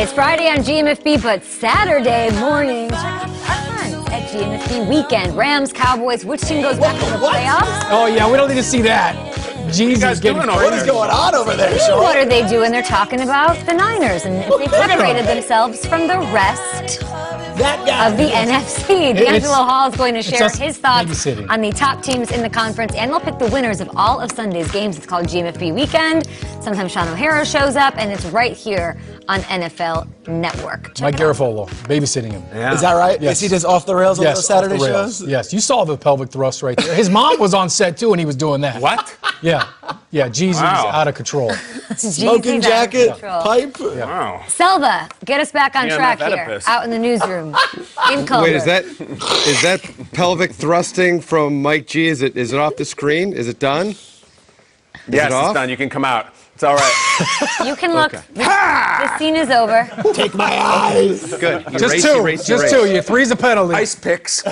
It's Friday on GMFB, but Saturday morning, check out our friends at GMFB Weekend. Rams, Cowboys, which team goes back to the playoffs? Oh yeah, we don't need to see that. Jesus, getting doing over crazy. there? What's going on over there, What are they doing? They're talking about the Niners, and if they separated themselves from the rest That guy. of the NFC. It's- DeAngelo Hall is going to share us his thoughts babysitting. on the top teams in the conference, and they'll pick the winners of all of Sunday's games. It's called GMFB Weekend. Sometimes Shaun O'Hara shows up, and it's right here on NFL Network. Check Mike it. Garafolo, babysitting him. Yeah. Is that right? Yes. Is he just off the rails on those Saturday off the rails. shows? Yes, you saw the pelvic thrust right there. His mom was on set too, and he was doing that. What? Yeah, yeah. Jeezy's Wow. out of control. Smoking Jeezy's out of jacket, control. pipe. Wow. Selva, get us back on Yeah, track here, Oedipus. out in the newsroom. In Culver. Wait, is that is that pelvic thrusting from Mike G? Is it is it off the screen? Is it done? Yes, it it's done. You can come out. It's all right. You can look. Okay. The, the scene is over. Take my eyes. Good. You Just race, two. race, you Just race. two. You three's a penalty. Ice picks.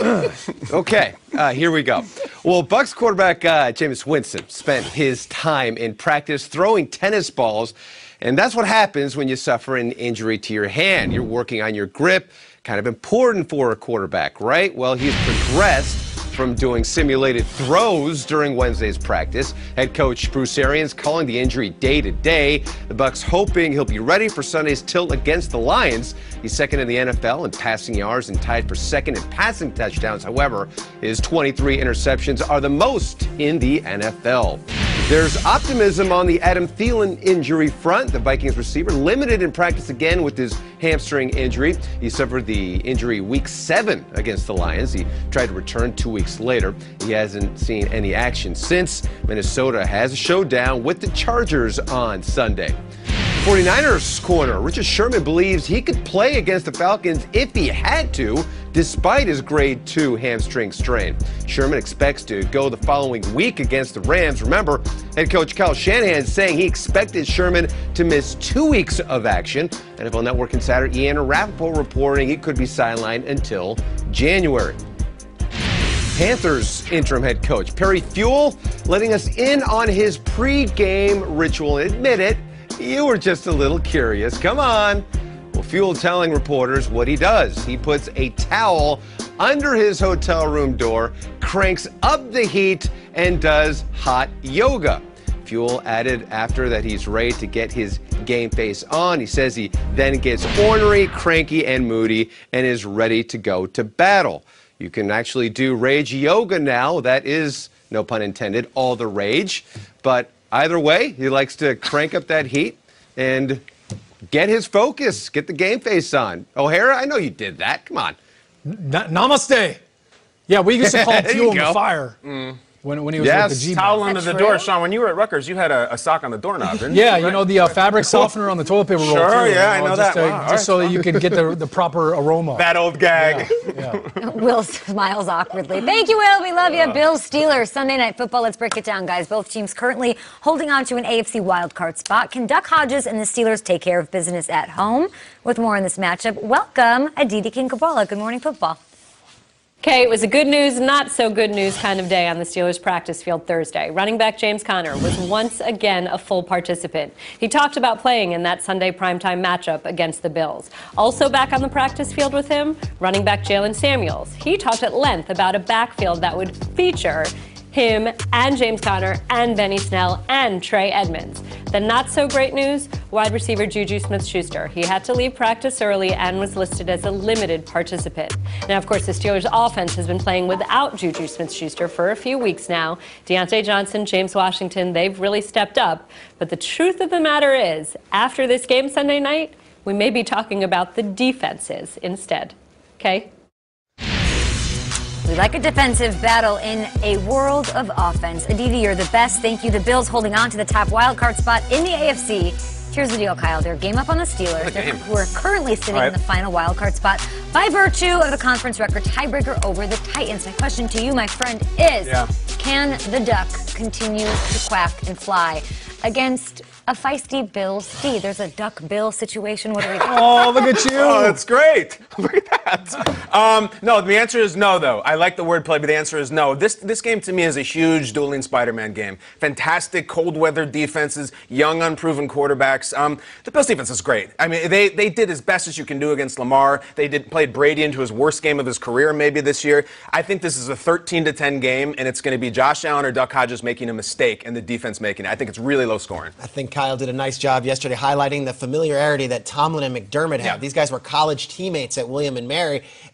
Okay, uh, here we go. Well, Bucs quarterback uh, Jameis Winston spent his time in practice throwing tennis balls, and that's what happens when you suffer an injury to your hand. You're working on your grip, kind of important for a quarterback, right? Well, he's progressed from doing simulated throws during Wednesday's practice. Head coach Bruce Arians calling the injury day to day. The Bucs hoping he'll be ready for Sunday's tilt against the Lions. He's second in the NFL in passing yards and tied for second in passing touchdowns. However, his 23 interceptions are the most in the NFL. There's optimism on the Adam Thielen injury front. The Vikings receiver limited in practice again with his hamstring injury. He suffered the injury week seven against the Lions. He tried to return two weeks later. He hasn't seen any action since. Minnesota has a showdown with the Chargers on Sunday. 49ers corner Richard Sherman believes he could play against the Falcons if he had to, despite his grade 2 hamstring strain. Sherman expects to go the following week against the Rams. Remember, head coach Kyle Shanahan saying he expected Sherman to miss two weeks of action. NFL Network insider Ian Rapoport reporting he could be sidelined until January. Panthers interim head coach Perry Fewell letting us in on his pre-game ritual. Admit it, you were just a little curious. Come on. Well, Fewell telling reporters what he does. He puts a towel under his hotel room door, cranks up the heat, and does hot yoga. Fewell added after that he's ready to get his game face on. He says he then gets ornery, cranky, and moody and is ready to go to battle. You can actually do rage yoga now. That is, no pun intended, all the rage. But either way, he likes to crank up that heat and get his focus, get the game face on. O'Hara, I know you did that. Come on. Na- namaste. Yeah, we used to call fuel the go. fire mm. When, when he was Yes, with the G. Towel under that the true? door, Shaun. When you were at Rutgers, you had a, a sock on the doorknob, didn't Yeah, you? you know the uh, fabric softener on the toilet paper roll. Sure, too, yeah, I you know just that. to- Wow, all just so that you can get the, the proper aroma. that old gag. Will smiles awkwardly. Thank you, Will. We love you. Bill Steelers, Sunday Night Football. Let's break it down, guys. Both teams currently holding on to an AFC wildcard spot. Can Duck Hodges and the Steelers take care of business at home? With more in this matchup, welcome Aditi Kinkhabwala. Good morning, football. Okay, it was a good news, not so good news kind of day on the Steelers practice field Thursday. Running back James Conner was once again a full participant. He talked about playing in that Sunday primetime matchup against the Bills. Also back on the practice field with him, running back Jaylen Samuels. He talked at length about a backfield that would feature him and James Conner and Benny Snell and Trey Edmunds. The not so great news wide receiver Juju Smith Schuster. He had to leave practice early and was listed as a limited participant. Now, of course, the Steelers' offense has been playing without Juju Smith Schuster for a few weeks now. Diontae Johnson, James Washington, they've really stepped up. But the truth of the matter is, after this game Sunday night, we may be talking about the defenses instead. Okay? We like a defensive battle in a world of offense. Aditi, you're the best. Thank you. The Bills holding on to the top wild card spot in the AFC. Here's the deal, Kyle. They're game up on the Steelers, game. who are currently sitting All in the final wild card spot by virtue of the conference record tiebreaker over the Titans. My question to you, my friend, is Yeah. can the Duck continue to quack and fly against a feisty Bills D? There's a Duck Bill situation. What do we do? Oh, look at you. Oh, that's great. Look at that. That. Um, no, the answer is no, though. I like the wordplay, but the answer is no. This this game to me is a huge dueling Spider-Man game. Fantastic cold weather defenses, young unproven quarterbacks. Um, the Bills defense is great. I mean, they they did as best as you can do against Lamar. They did played Brady into his worst game of his career maybe this year. I think this is a 13 to 10 game, and it's going to be Josh Allen or Duck Hodges making a mistake and the defense making it. I think it's really low scoring. I think Kyle did a nice job yesterday highlighting the familiarity that Tomlin and McDermott have. Yeah. These guys were college teammates at William and Mary,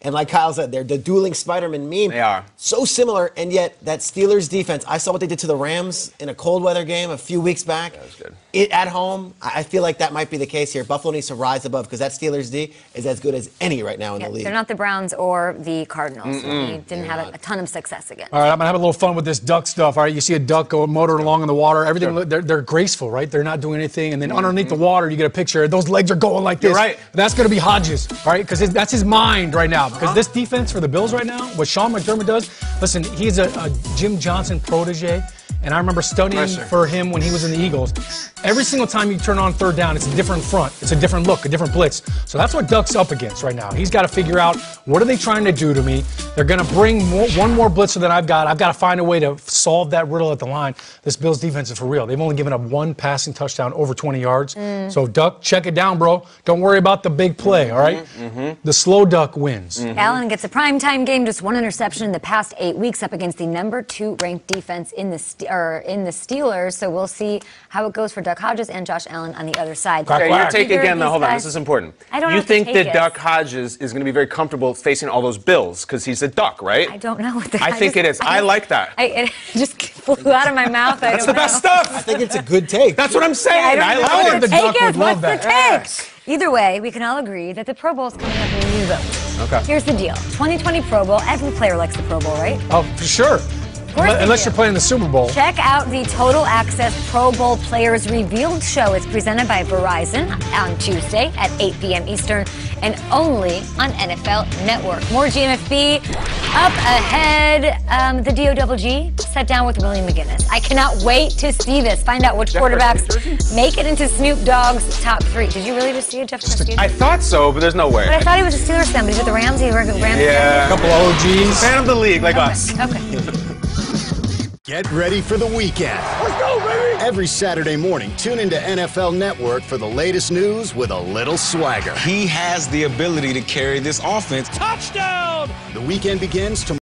and like Kyle said, they're the dueling Spider-Man meme. They are. so similar, and yet that Steelers defense. I saw what they did to the Rams in a cold weather game a few weeks back. That was good. It at home. I I feel like that might be the case here. Buffalo needs to rise above because that Steelers D is as good as any right now in Yeah, the league. they're not the Browns or the Cardinals. We didn't have a, a ton of success again. All right, I'm gonna have a little fun with this duck stuff. All right, you see a duck go motoring along in the water. Everything they're, they're graceful, right? They're not doing anything. And then mm-hmm. underneath the water, you get a picture. Those legs are going like this. You're right. That's gonna be Hodges, all right? Because that's his mind right now. Because this defense for the Bills right now, what Sean McDermott does. Listen, he's a, a Jim Johnson protege. And I remember studying Pressure. for him when he was in the Eagles. Every single time you turn on third down, it's a different front. It's a different look, a different blitz. So that's what Duck's up against right now. He's got to figure out what are they trying to do to me. They're going to bring more, one more blitzer than I've got. I've got to find a way to solve that riddle at the line. This Bills defense is for real. They've only given up one passing touchdown over 20 yards. Mm. So Duck, check it down, bro. Don't worry about the big play. All right? Mm-hmm. Mm-hmm. The slow Duck wins. Mm-hmm. Allen gets a primetime game, just one interception in the past eight weeks up against the number two ranked defense in the Ste- or in the Steelers. So we'll see how it goes for Duck Hodges and Josh Allen on the other side. Quack, Okay, quack. your take Either again, though. these Hold on, this is important. I don't You have to think take that it. Duck Hodges is going to be very comfortable facing all those Bills because he's a duck, right? I don't know what the I think just- it is. I just- like that. I, it just flew out of my mouth. I That's don't the best know. I think it's a good take. That's what I'm saying. I don't I know like what it. the The Duck take would is. love What's the that. take? Either way, we can all agree that the Pro Bowl is coming up in a new vote. Okay. Here's the deal: 2020 Pro Bowl. Every player likes the Pro Bowl, right? Oh, for sure. Course Unless you're playing the Super Bowl. Check out the Total Access Pro Bowl Players Revealed show. It's presented by Verizon on Tuesday at 8 p.m. Eastern and only on NFL Network. More GMFB up ahead. Um, the DOWG sat down with William McGinnis. I cannot wait to see this. Find out which Jeff quarterbacks make it into Snoop Dogg's top three. Did you really just see it, Jeff Garcia? I thought so, but there's no way. but I thought he was a Steelers fan, but he's with the Rams. He Rams yeah. A couple of OGs. Fan of the league, like us. Okay. Get ready for the weekend. Let's go, baby! Every Saturday morning, tune into NFL Network for the latest news with a little swagger. He has the ability to carry this offense. Touchdown! The weekend begins tomorrow.